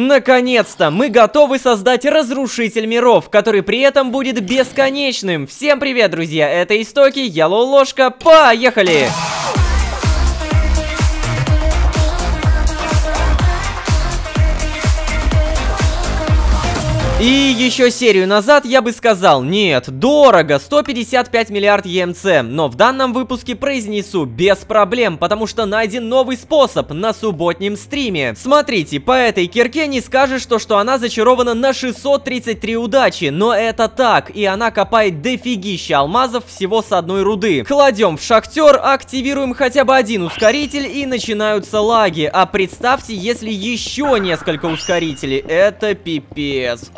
Наконец-то мы готовы создать разрушитель миров, который при этом будет бесконечным. Всем привет, друзья, это Истоки, я Ложка, поехали! И еще серию назад я бы сказал, нет, дорого, 155 миллиард ЕМЦ, но в данном выпуске произнесу без проблем, потому что найден новый способ на субботнем стриме. Смотрите, по этой кирке не скажешь, что, что она зачарована на 633 удачи, но это так, и она копает дофигища алмазов всего с одной руды. Кладем в шахтер, активируем хотя бы один ускоритель и начинаются лаги, а представьте, если еще несколько ускорителей, это пипец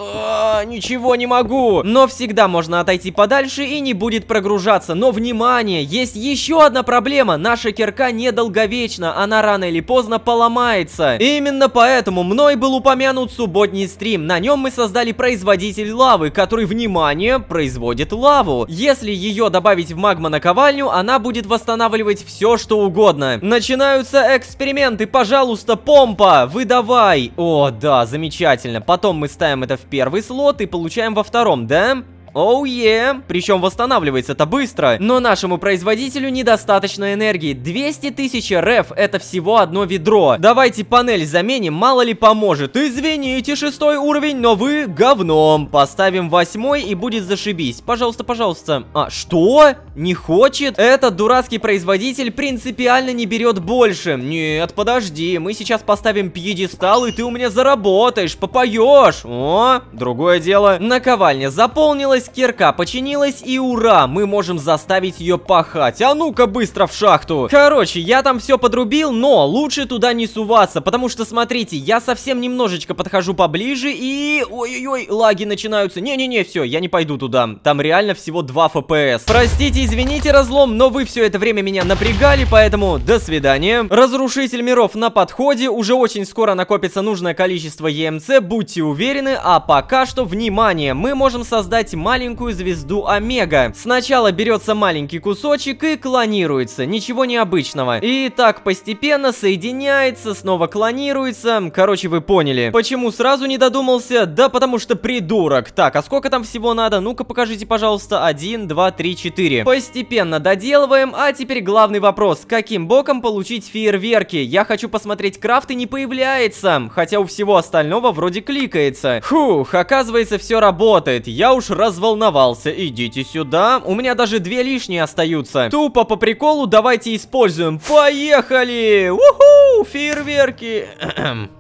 ничего не могу. Но всегда можно отойти подальше и не будет прогружаться. Но внимание, есть еще одна проблема. Наша кирка недолговечна, она рано или поздно поломается. И именно поэтому мной был упомянут субботний стрим. На нем мы создали производитель лавы, который, внимание, производит лаву. Если ее добавить в магма-наковальню, она будет восстанавливать все, что угодно. Начинаются эксперименты, пожалуйста, помпа, выдавай. О, да, замечательно. Потом мы ставим это в первый первый слот и получаем во втором, да? Оу, oh, yeah. Причем восстанавливается это быстро. Но нашему производителю недостаточно энергии. 200 тысяч РФ это всего одно ведро. Давайте панель заменим, мало ли поможет. Извините, шестой уровень, но вы говном. Поставим восьмой и будет зашибись. Пожалуйста, пожалуйста. А, что? Не хочет? Этот дурацкий производитель принципиально не берет больше. Нет, подожди, мы сейчас поставим пьедестал, и ты у меня заработаешь, попоешь. О, другое дело. Наковальня заполнилась Починилась кирка, починилась и ура, мы можем заставить ее пахать. А ну-ка быстро в шахту. Короче, я там все подрубил, но лучше туда не суваться, потому что смотрите, я совсем немножечко подхожу поближе и... Ой-ой-ой, лаги начинаются. Не-не-не, все, я не пойду туда. Там реально всего 2 FPS. Простите, извините, разлом, но вы все это время меня напрягали, поэтому до свидания. Разрушитель миров на подходе, уже очень скоро накопится нужное количество EMC, будьте уверены, а пока что, внимание, мы можем создать маленькую звезду Омега. Сначала берется маленький кусочек и клонируется, ничего необычного. И так постепенно соединяется, снова клонируется. Короче, вы поняли. Почему сразу не додумался? Да потому что придурок. Так, а сколько там всего надо? Ну-ка покажите, пожалуйста. 1, 2, 3, 4. Постепенно доделываем. А теперь главный вопрос. Каким боком получить фейерверки? Я хочу посмотреть крафт и не появляется. Хотя у всего остального вроде кликается. Фух, оказывается все работает. Я уж раз разволновался. Идите сюда. У меня даже две лишние остаются. Тупо по приколу давайте используем. Поехали! Уху! Фейерверки!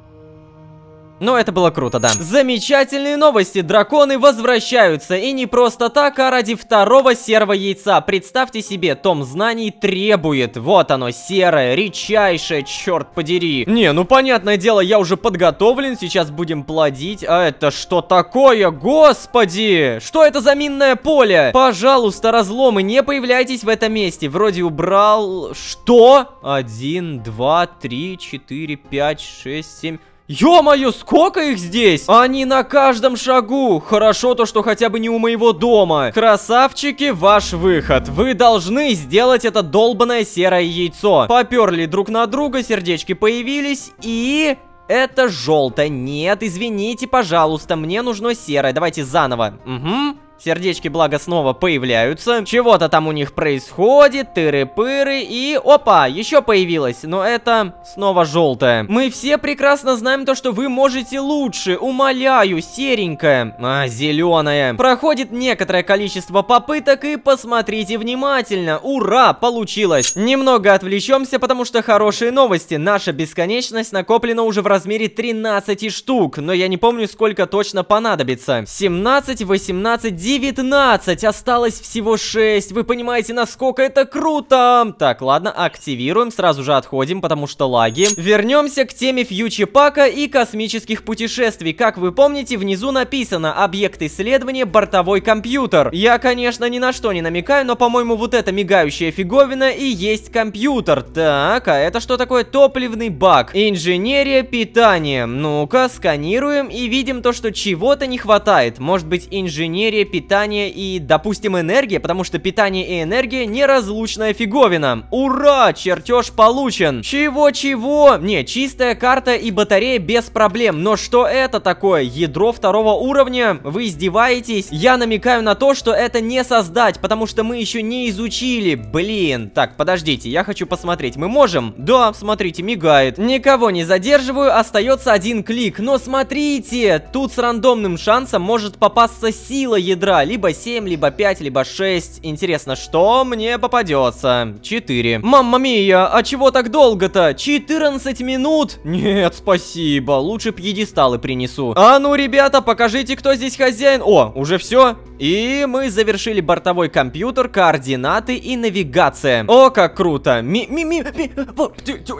Но это было круто, да. Замечательные новости. Драконы возвращаются. И не просто так, а ради второго серого яйца. Представьте себе, том знаний требует. Вот оно, серое, редчайшее, черт подери. Не, ну понятное дело, я уже подготовлен. Сейчас будем плодить. А это что такое? Господи! Что это за минное поле? Пожалуйста, разломы, не появляйтесь в этом месте. Вроде убрал... Что? Один, два, три, четыре, пять, шесть, семь... Ё-моё, сколько их здесь? Они на каждом шагу. Хорошо то, что хотя бы не у моего дома. Красавчики, ваш выход. Вы должны сделать это долбанное серое яйцо. Поперли друг на друга, сердечки появились и... Это желтое. Нет, извините, пожалуйста, мне нужно серое. Давайте заново. Угу. Сердечки, благо, снова появляются. Чего-то там у них происходит, тыры-пыры, и... Опа, еще появилось, но это снова желтое. Мы все прекрасно знаем то, что вы можете лучше. Умоляю, серенькая. А, зеленая. Проходит некоторое количество попыток, и посмотрите внимательно. Ура, получилось. Немного отвлечемся, потому что хорошие новости. Наша бесконечность накоплена уже в размере 13 штук, но я не помню, сколько точно понадобится. 17, 18, 19... 19! Осталось всего 6. Вы понимаете, насколько это круто? Так, ладно, активируем. Сразу же отходим, потому что лаги. Вернемся к теме фьючи пака и космических путешествий. Как вы помните, внизу написано «Объект исследования. Бортовой компьютер». Я, конечно, ни на что не намекаю, но, по-моему, вот эта мигающая фиговина и есть компьютер. Так, а это что такое? Топливный бак. Инженерия питания. Ну-ка, сканируем и видим то, что чего-то не хватает. Может быть, инженерия питания питание и, допустим, энергия, потому что питание и энергия неразлучная фиговина. Ура! Чертеж получен. Чего-чего? Не, чистая карта и батарея без проблем. Но что это такое? Ядро второго уровня? Вы издеваетесь? Я намекаю на то, что это не создать, потому что мы еще не изучили. Блин. Так, подождите, я хочу посмотреть. Мы можем? Да, смотрите, мигает. Никого не задерживаю, остается один клик. Но смотрите, тут с рандомным шансом может попасться сила ядра. Либо 7, либо 5, либо 6. Интересно, что мне попадется? 4. Мамма мия, а чего так долго-то? 14 минут? Нет, спасибо. Лучше пьедесталы принесу. А ну, ребята, покажите, кто здесь хозяин. О, уже все? И мы завершили бортовой компьютер, координаты и навигация. О, как круто. Ми, ми, ми, ми...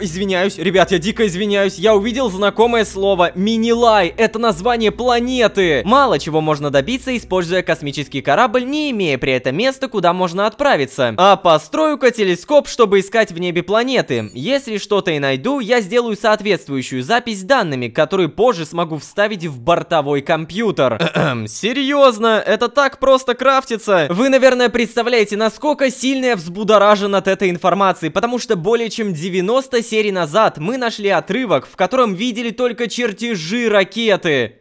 Извиняюсь, ребят, я дико извиняюсь. Я увидел знакомое слово. Минилай. Это название планеты. Мало чего можно добиться, используя космический корабль, не имея при этом места, куда можно отправиться. А построю-ка телескоп, чтобы искать в небе планеты. Если что-то и найду, я сделаю соответствующую запись данными, которые позже смогу вставить в бортовой компьютер. Серьезно? Это так просто крафтится. Вы, наверное, представляете, насколько сильно я взбудоражен от этой информации, потому что более чем 90 серий назад мы нашли отрывок, в котором видели только чертежи ракеты.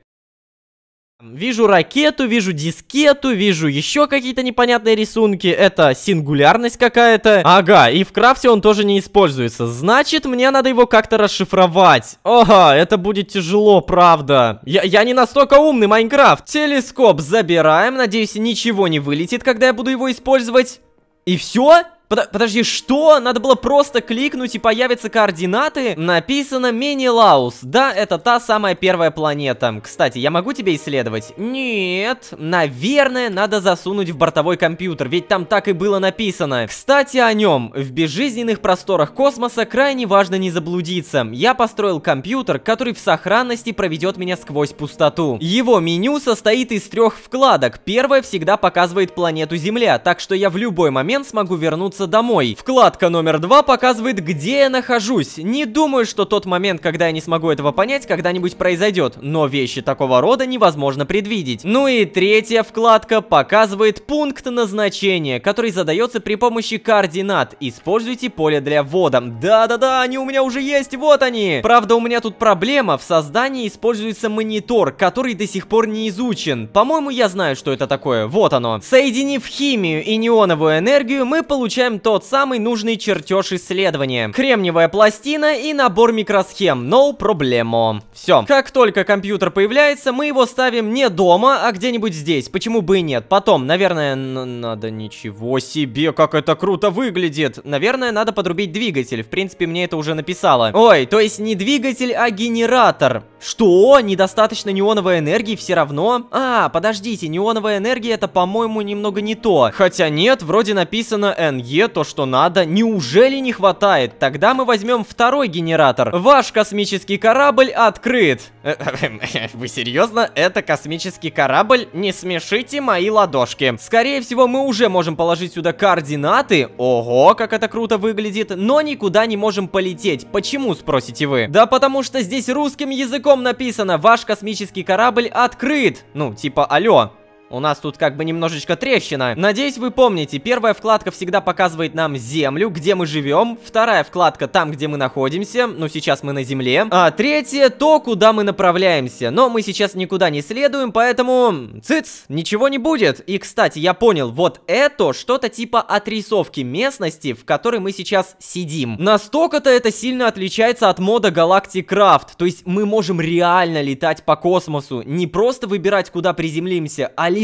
Вижу ракету, вижу дискету, вижу еще какие-то непонятные рисунки. Это сингулярность какая-то. Ага, и в крафте он тоже не используется. Значит, мне надо его как-то расшифровать. Ага, это будет тяжело, правда. Я, я не настолько умный, Майнкрафт. Телескоп забираем. Надеюсь, ничего не вылетит, когда я буду его использовать. И все? Под подожди, что? Надо было просто кликнуть и появятся координаты? Написано Менелаус. Да, это та самая первая планета. Кстати, я могу тебя исследовать? Нет. Наверное, надо засунуть в бортовой компьютер, ведь там так и было написано. Кстати, о нем. В безжизненных просторах космоса крайне важно не заблудиться. Я построил компьютер, который в сохранности проведет меня сквозь пустоту. Его меню состоит из трех вкладок. Первая всегда показывает планету Земля, так что я в любой момент смогу вернуться вернуться домой. Вкладка номер два показывает, где я нахожусь. Не думаю, что тот момент, когда я не смогу этого понять, когда-нибудь произойдет, но вещи такого рода невозможно предвидеть. Ну и третья вкладка показывает пункт назначения, который задается при помощи координат. Используйте поле для ввода. Да-да-да, они у меня уже есть, вот они! Правда, у меня тут проблема, в создании используется монитор, который до сих пор не изучен. По-моему, я знаю, что это такое, вот оно. Соединив химию и неоновую энергию, мы получаем получаем тот самый нужный чертеж исследования. Кремниевая пластина и набор микросхем. No проблемо. Все. Как только компьютер появляется, мы его ставим не дома, а где-нибудь здесь. Почему бы и нет? Потом, наверное, надо ничего себе, как это круто выглядит. Наверное, надо подрубить двигатель. В принципе, мне это уже написало. Ой, то есть не двигатель, а генератор. Что? Недостаточно неоновой энергии все равно? А, подождите, неоновая энергия это, по-моему, немного не то. Хотя нет, вроде написано NE то, что надо. Неужели не хватает? Тогда мы возьмем второй генератор. Ваш космический корабль открыт. Вы серьезно? Это космический корабль? Не смешите мои ладошки. Скорее всего, мы уже можем положить сюда координаты. Ого, как это круто выглядит. Но никуда не можем полететь. Почему, спросите вы? Да потому что здесь русским языком написано. Ваш космический корабль открыт. Ну, типа, алло. У нас тут как бы немножечко трещина. Надеюсь, вы помните, первая вкладка всегда показывает нам Землю, где мы живем. Вторая вкладка там, где мы находимся. Ну, сейчас мы на Земле. А третья то, куда мы направляемся. Но мы сейчас никуда не следуем, поэтому... Цыц, ничего не будет. И, кстати, я понял, вот это что-то типа отрисовки местности, в которой мы сейчас сидим. Настолько-то это сильно отличается от мода Galactic Craft. То есть мы можем реально летать по космосу. Не просто выбирать, куда приземлимся, а летать.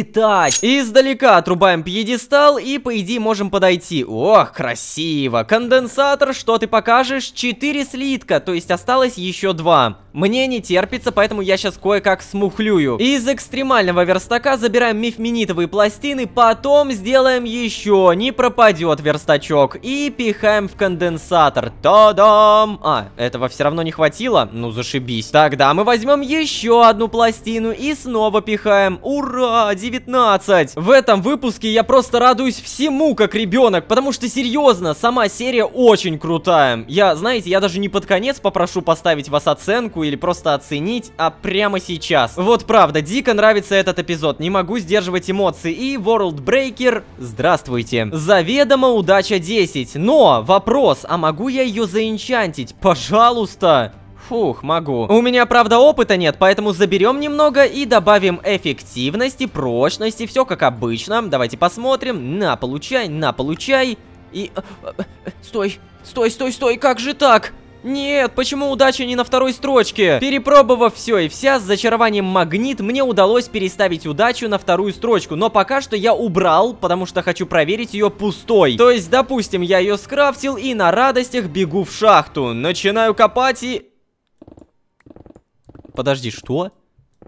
Издалека отрубаем пьедестал и, по идее, можем подойти. Ох, красиво. Конденсатор, что ты покажешь? 4 слитка, то есть осталось еще 2. Мне не терпится, поэтому я сейчас кое-как смухлюю. Из экстремального верстака забираем мифминитовые пластины, потом сделаем еще, не пропадет верстачок. И пихаем в конденсатор. Та-дам! А, этого все равно не хватило? Ну, зашибись. Тогда мы возьмем еще одну пластину и снова пихаем. Ура! 19. В этом выпуске я просто радуюсь всему как ребенок, потому что серьезно, сама серия очень крутая. Я, знаете, я даже не под конец попрошу поставить вас оценку или просто оценить, а прямо сейчас. Вот правда, дико нравится этот эпизод, не могу сдерживать эмоции. И World Breaker, здравствуйте. Заведомо удача 10, но вопрос, а могу я ее заинчантить? Пожалуйста. Фух, могу. У меня, правда, опыта нет, поэтому заберем немного и добавим эффективности, прочности, все как обычно. Давайте посмотрим. На, получай, на, получай. И... Э, э, э, стой, стой, стой, стой, как же так? Нет, почему удача не на второй строчке? Перепробовав все и вся, с зачарованием магнит мне удалось переставить удачу на вторую строчку. Но пока что я убрал, потому что хочу проверить ее пустой. То есть, допустим, я ее скрафтил и на радостях бегу в шахту. Начинаю копать и... Подожди, что?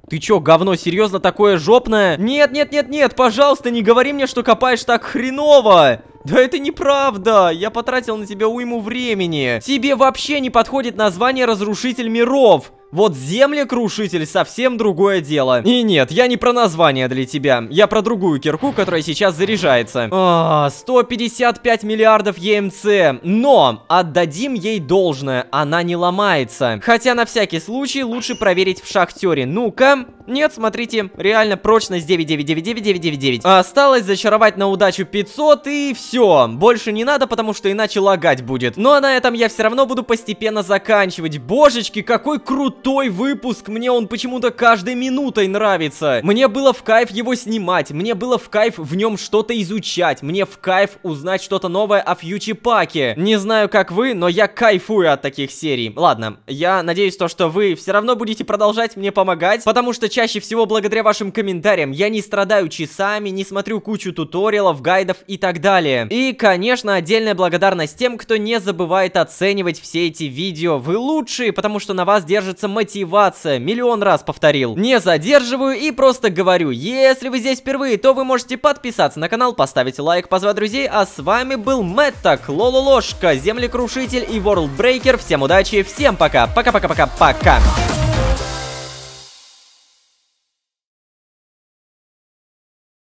Ты чё, говно, серьезно такое жопное? Нет, нет, нет, нет, пожалуйста, не говори мне, что копаешь так хреново. Да это неправда! Я потратил на тебя уйму времени. Тебе вообще не подходит название «Разрушитель миров». Вот землекрушитель совсем другое дело. И нет, я не про название для тебя. Я про другую кирку, которая сейчас заряжается. А, 155 миллиардов ЕМЦ. Но отдадим ей должное, она не ломается. Хотя на всякий случай лучше проверить в шахтере. Ну-ка. Нет, смотрите, реально прочность 9999999. Осталось зачаровать на удачу 500 и все. Больше не надо, потому что иначе лагать будет. Ну а на этом я все равно буду постепенно заканчивать. Божечки, какой крутой выпуск. Мне он почему-то каждой минутой нравится. Мне было в кайф его снимать. Мне было в кайф в нем что-то изучать. Мне в кайф узнать что-то новое о фьючи паке. Не знаю, как вы, но я кайфую от таких серий. Ладно, я надеюсь то, что вы все равно будете продолжать мне помогать, потому что чаще всего благодаря вашим комментариям я не страдаю часами, не смотрю кучу туториалов, гайдов и так далее. И, конечно, отдельная благодарность тем, кто не забывает оценивать все эти видео. Вы лучшие, потому что на вас держится мотивация. Миллион раз повторил. Не задерживаю и просто говорю, если вы здесь впервые, то вы можете подписаться на канал, поставить лайк, позвать друзей, а с вами был Мэттак, Лололошка, Землекрушитель и Breaker. Всем удачи, всем пока, пока-пока-пока-пока.